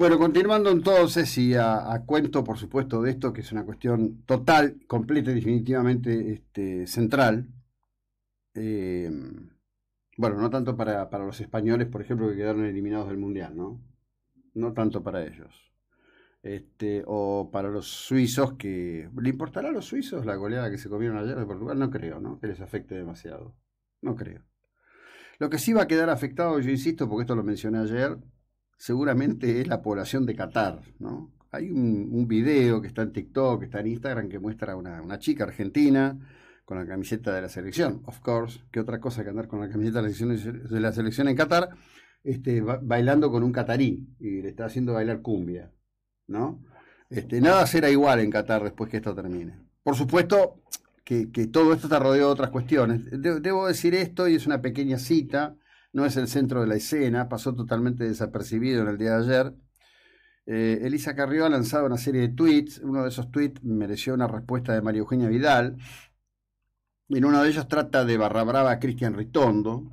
Bueno, continuando entonces y a, cuento, por supuesto, de esto, que es una cuestión total, completa y definitivamente este, central. Eh, bueno, no tanto para, para, los españoles, por ejemplo, que quedaron eliminados del Mundial, ¿no? No tanto para ellos. Este, o para los suizos, que... ¿Le importará a los suizos la goleada que se comieron ayer de Portugal? No creo, ¿no? Que les afecte demasiado. No creo. Lo que sí va a quedar afectado, yo insisto, porque esto lo mencioné ayer, seguramente es la población de Qatar, ¿no? Hay un, video que está en TikTok, que está en Instagram, que muestra a una, chica argentina con la camiseta de la selección, of course, que otra cosa que andar con la camiseta de la selección, de la selección en Qatar, este, bailando con un catarí y le está haciendo bailar cumbia, ¿no? Este, nada será igual en Qatar después que esto termine. Por supuesto que, todo esto está rodeado de otras cuestiones. debo decir esto y es una pequeña cita no es el centro de la escena, pasó totalmente desapercibido en el día de ayer. Eh, Elisa Carrió ha lanzado una serie de tweets, uno de esos tweets mereció una respuesta de María Eugenia Vidal, en uno de ellos trata de barra brava a Cristian Ritondo.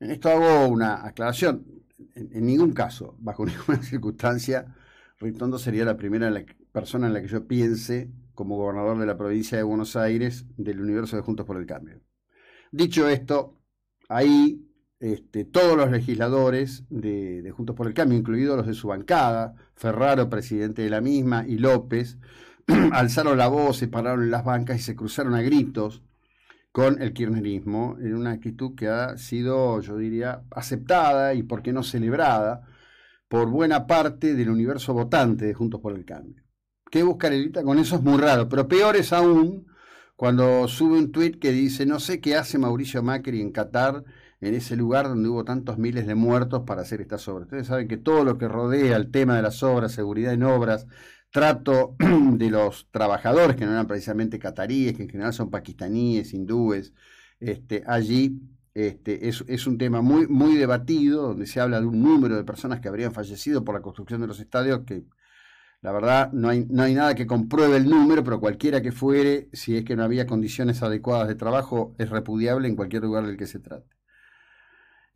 En esto hago una aclaración, en, ningún caso, bajo ninguna circunstancia, Ritondo sería la primera persona en la que yo piense como gobernador de la provincia de Buenos Aires del universo de Juntos por el Cambio. Dicho esto, ahí este, todos los legisladores de, Juntos por el Cambio, incluidos los de su bancada, Ferraro, presidente de la misma, y López, alzaron la voz, se pararon las bancas y se cruzaron a gritos con el kirchnerismo en una actitud que ha sido, yo diría, aceptada y, por qué no, celebrada por buena parte del universo votante de Juntos por el Cambio. ¿Qué busca Elita con eso? Es muy raro, pero peor es aún cuando sube un tuit que dice, no sé qué hace Mauricio Macri en Qatar en ese lugar donde hubo tantos miles de muertos para hacer estas obras. Ustedes saben que todo lo que rodea el tema de las obras, seguridad en obras, trato de los trabajadores, que no eran precisamente cataríes, que en general son pakistaníes, hindúes, este, allí este, es, un tema muy, muy debatido, donde se habla de un número de personas que habrían fallecido por la construcción de los estadios, que la verdad no hay, no hay nada que compruebe el número, pero cualquiera que fuere, si es que no había condiciones adecuadas de trabajo, es repudiable en cualquier lugar del que se trate.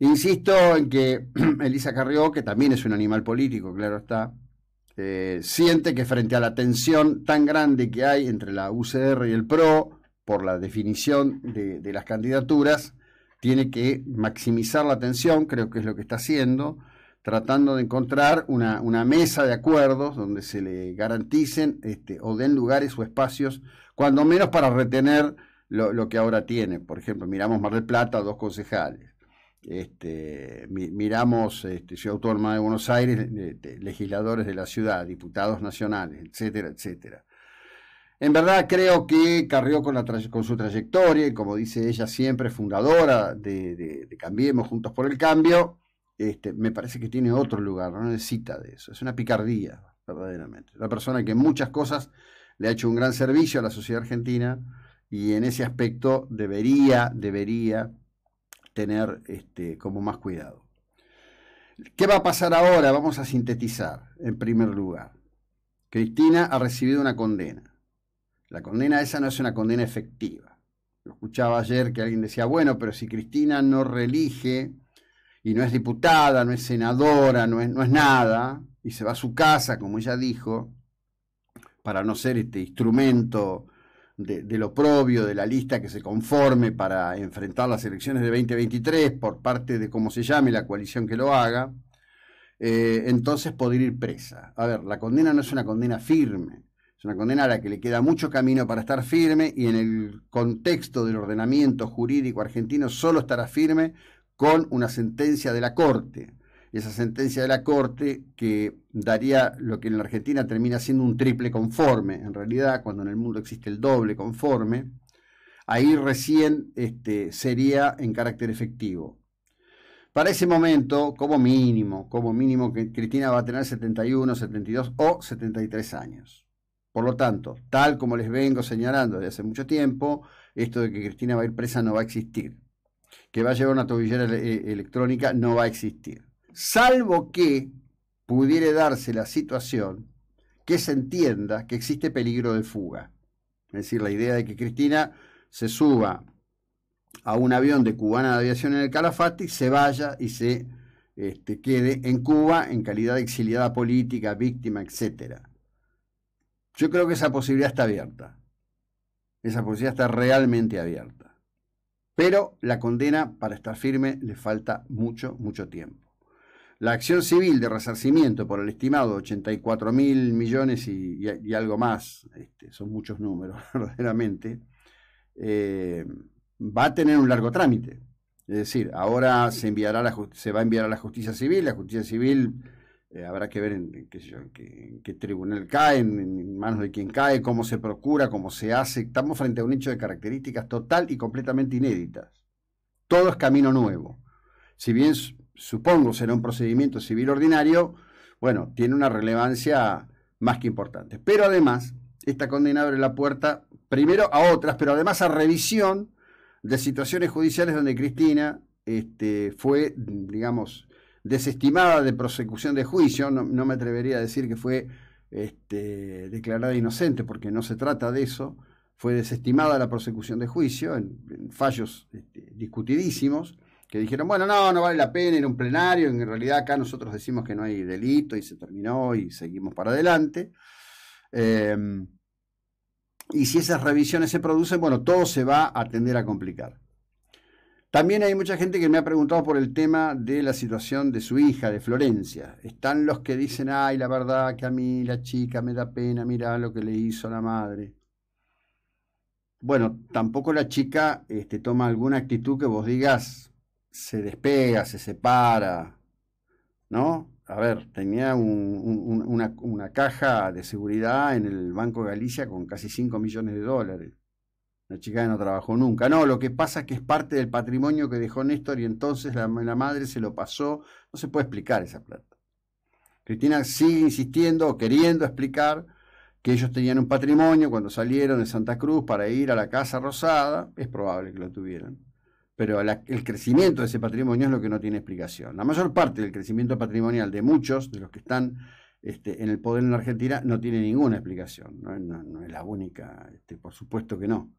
Insisto en que Elisa Carrió, que también es un animal político, claro está, eh, siente que frente a la tensión tan grande que hay entre la UCR y el PRO por la definición de, las candidaturas, tiene que maximizar la tensión, creo que es lo que está haciendo, tratando de encontrar una, mesa de acuerdos donde se le garanticen este, o den lugares o espacios, cuando menos para retener lo, lo que ahora tiene. Por ejemplo, miramos Mar del Plata, dos concejales este, miramos este, Ciudad Autónoma de Buenos Aires, legisladores de la ciudad, diputados nacionales, etcétera, etcétera. En verdad creo que Carrió con, su trayectoria y como dice ella siempre, fundadora de, Cambiemos Juntos por el Cambio, este, me parece que tiene otro lugar, no necesita de eso. Es una picardía, verdaderamente. Una persona que en muchas cosas le ha hecho un gran servicio a la sociedad argentina y en ese aspecto debería, debería tener este, como más cuidado. ¿Qué va a pasar ahora? Vamos a sintetizar en primer lugar. Cristina ha recibido una condena. La condena esa no es una condena efectiva. Lo escuchaba ayer que alguien decía, bueno, pero si Cristina no reelige y no es diputada, no es senadora, no es, no es nada, y se va a su casa, como ella dijo, para no ser este instrumento de, lo propio, de la lista que se conforme para enfrentar las elecciones de 2023 por parte de cómo se llame la coalición que lo haga, eh, entonces podría ir presa. A ver, la condena no es una condena firme, es una condena a la que le queda mucho camino para estar firme y en el contexto del ordenamiento jurídico argentino solo estará firme con una sentencia de la Corte esa sentencia de la Corte que daría lo que en la Argentina termina siendo un triple conforme, en realidad cuando en el mundo existe el doble conforme, ahí recién este, sería en carácter efectivo. Para ese momento, como mínimo, como mínimo, que Cristina va a tener 71, 72 o 73 años. Por lo tanto, tal como les vengo señalando desde hace mucho tiempo, esto de que Cristina va a ir presa no va a existir. Que va a llevar una tobillera electrónica no va a existir salvo que pudiera darse la situación que se entienda que existe peligro de fuga. Es decir, la idea de que Cristina se suba a un avión de cubana de aviación en el Calafate, se vaya y se este, quede en Cuba en calidad de exiliada política, víctima, etc. Yo creo que esa posibilidad está abierta. Esa posibilidad está realmente abierta. Pero la condena, para estar firme, le falta mucho, mucho tiempo. La acción civil de resarcimiento por el estimado 84 mil millones y, algo más, este, son muchos números verdaderamente, eh, va a tener un largo trámite. Es decir, ahora se, enviará la, se va a enviar a la justicia civil, la justicia civil eh, habrá que ver en, qué, tribunal cae, en, manos de quién cae, cómo se procura, cómo se hace. Estamos frente a un hecho de características total y completamente inéditas. Todo es camino nuevo. Si bien supongo será un procedimiento civil ordinario, bueno, tiene una relevancia más que importante. Pero además, esta condena abre la puerta primero a otras, pero además a revisión de situaciones judiciales donde Cristina este, fue, digamos, desestimada de prosecución de juicio, no, me atrevería a decir que fue este, declarada inocente, porque no se trata de eso, fue desestimada la prosecución de juicio en, fallos este, discutidísimos, que dijeron, bueno, no, no vale la pena ir a un plenario, en realidad acá nosotros decimos que no hay delito y se terminó y seguimos para adelante. Em, y si esas revisiones se producen, bueno, todo se va a tender a complicar. También hay mucha gente que me ha preguntado por el tema de la situación de su hija, de Florencia. Están los que dicen, ay, la verdad que a mí la chica me da pena, mira lo que le hizo la madre. Bueno, tampoco la chica este, toma alguna actitud que vos digas, se despega, se separa, ¿no? A ver, tenía una, caja de seguridad en el Banco Galicia con casi 5 millones de dólares. La chica no trabajó nunca. No, lo que pasa es que es parte del patrimonio que dejó Néstor y entonces la, la madre se lo pasó. No se puede explicar esa plata. Cristina sigue insistiendo, queriendo explicar que ellos tenían un patrimonio cuando salieron de Santa Cruz para ir a la Casa Rosada. Es probable que lo tuvieran pero el crecimiento de ese patrimonio es lo que no tiene explicación. La mayor parte del crecimiento patrimonial de muchos de los que están este, en el poder en la Argentina no tiene ninguna explicación, no, es la única, este, por supuesto que no.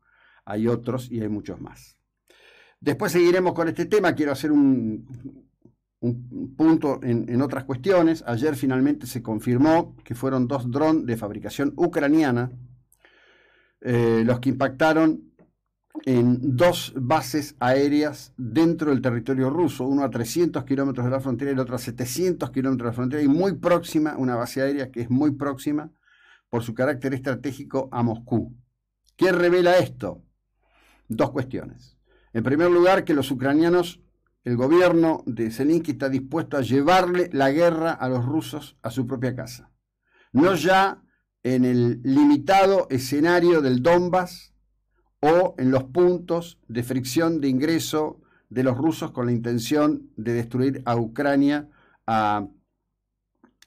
Hay otros y hay muchos más. Después seguiremos con este tema, quiero hacer un, punto en, otras cuestiones. Ayer finalmente se confirmó que fueron dos drones de fabricación ucraniana eh, los que impactaron en dos bases aéreas dentro del territorio ruso, uno a 300 kilómetros de la frontera y el otro a 700 kilómetros de la frontera, y muy próxima, una base aérea que es muy próxima por su carácter estratégico a Moscú. ¿Qué revela esto? Dos cuestiones. En primer lugar, que los ucranianos, el gobierno de Zelensky está dispuesto a llevarle la guerra a los rusos a su propia casa. No ya en el limitado escenario del Donbass, o en los puntos de fricción de ingreso de los rusos con la intención de destruir a Ucrania a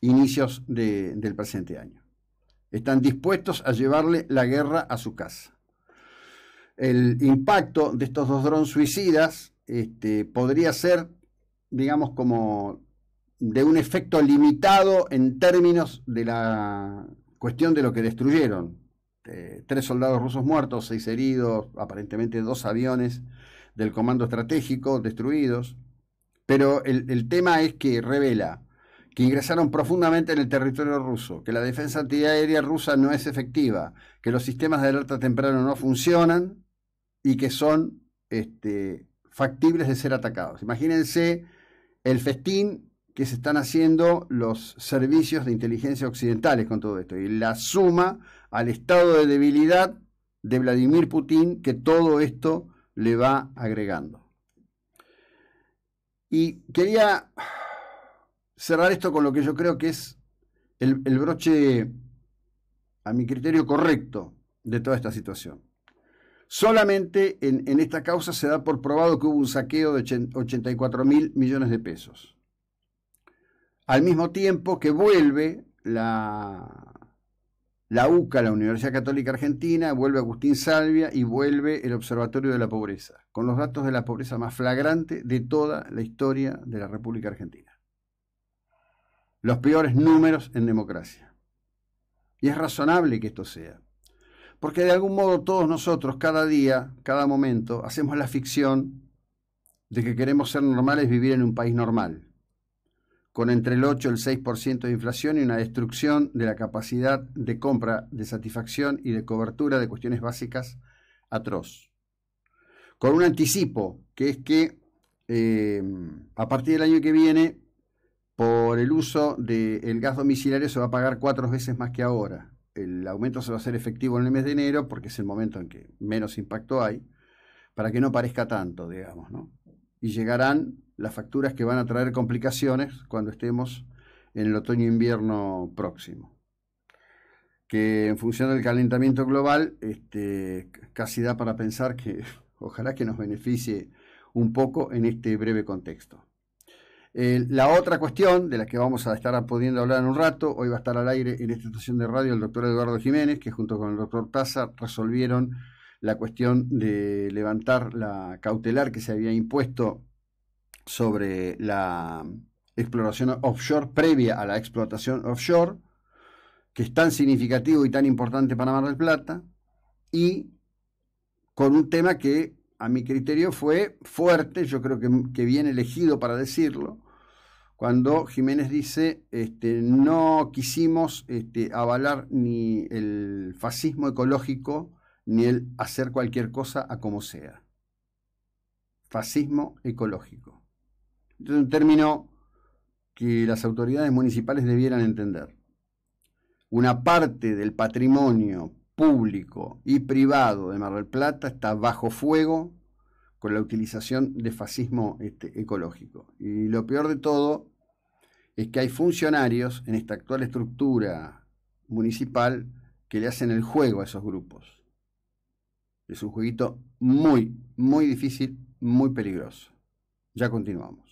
inicios del presente año. Están dispuestos a llevarle la guerra a su casa. El impacto de estos dos drones suicidas este, podría ser, digamos, como de un efecto limitado en términos de la cuestión de lo que destruyeron, este, tres soldados rusos muertos, seis heridos, aparentemente dos aviones del comando estratégico destruidos. Pero el, tema es que revela que ingresaron profundamente en el territorio ruso, que la defensa antiaérea rusa no es efectiva, que los sistemas de alerta temprano no funcionan y que son este, factibles de ser atacados. Imagínense el festín que se están haciendo los servicios de inteligencia occidentales con todo esto y la suma al estado de debilidad de Vladimir Putin que todo esto le va agregando. Y quería cerrar esto con lo que yo creo que es el, broche, a mi criterio, correcto de toda esta situación. Solamente en, en, esta causa se da por probado que hubo un saqueo de 84 mil millones de pesos. Al mismo tiempo que vuelve la, la UCA, la Universidad Católica Argentina, vuelve Agustín Salvia y vuelve el Observatorio de la Pobreza, con los datos de la pobreza más flagrante de toda la historia de la República Argentina. Los peores números en democracia. Y es razonable que esto sea. Porque de algún modo todos nosotros, cada día, cada momento, hacemos la ficción de que queremos ser normales, vivir en un país normal. Con entre el 8 y el 6% de inflación y una destrucción de la capacidad de compra, de satisfacción y de cobertura de cuestiones básicas atroz. Con un anticipo, que es que eh, a partir del año que viene, por el uso del gas domiciliario se va a pagar cuatro veces más que ahora. El aumento se va a hacer efectivo en el mes de enero porque es el momento en que menos impacto hay, para que no parezca tanto, digamos, ¿no? Y llegarán las facturas que van a traer complicaciones cuando estemos en el otoño-invierno próximo. Que en función del calentamiento global, este, casi da para pensar que ojalá que nos beneficie un poco en este breve contexto. Eh, la otra cuestión de la que vamos a estar pudiendo hablar en un rato, hoy va a estar al aire en esta estación de radio el doctor Eduardo Jiménez, que junto con el doctor Taza resolvieron la cuestión de levantar la cautelar que se había impuesto sobre la exploración offshore previa a la explotación offshore, que es tan significativo y tan importante para Mar del Plata, y con un tema que a mi criterio fue fuerte, yo creo que, que bien elegido para decirlo, cuando Jiménez dice, este, no quisimos este, avalar ni el fascismo ecológico, ni el hacer cualquier cosa a como sea. Fascismo ecológico. Es un término que las autoridades municipales debieran entender. Una parte del patrimonio público y privado de Mar del Plata está bajo fuego con la utilización de fascismo este, ecológico. Y lo peor de todo es que hay funcionarios en esta actual estructura municipal que le hacen el juego a esos grupos. Es un jueguito muy, muy difícil, muy peligroso. Ya continuamos.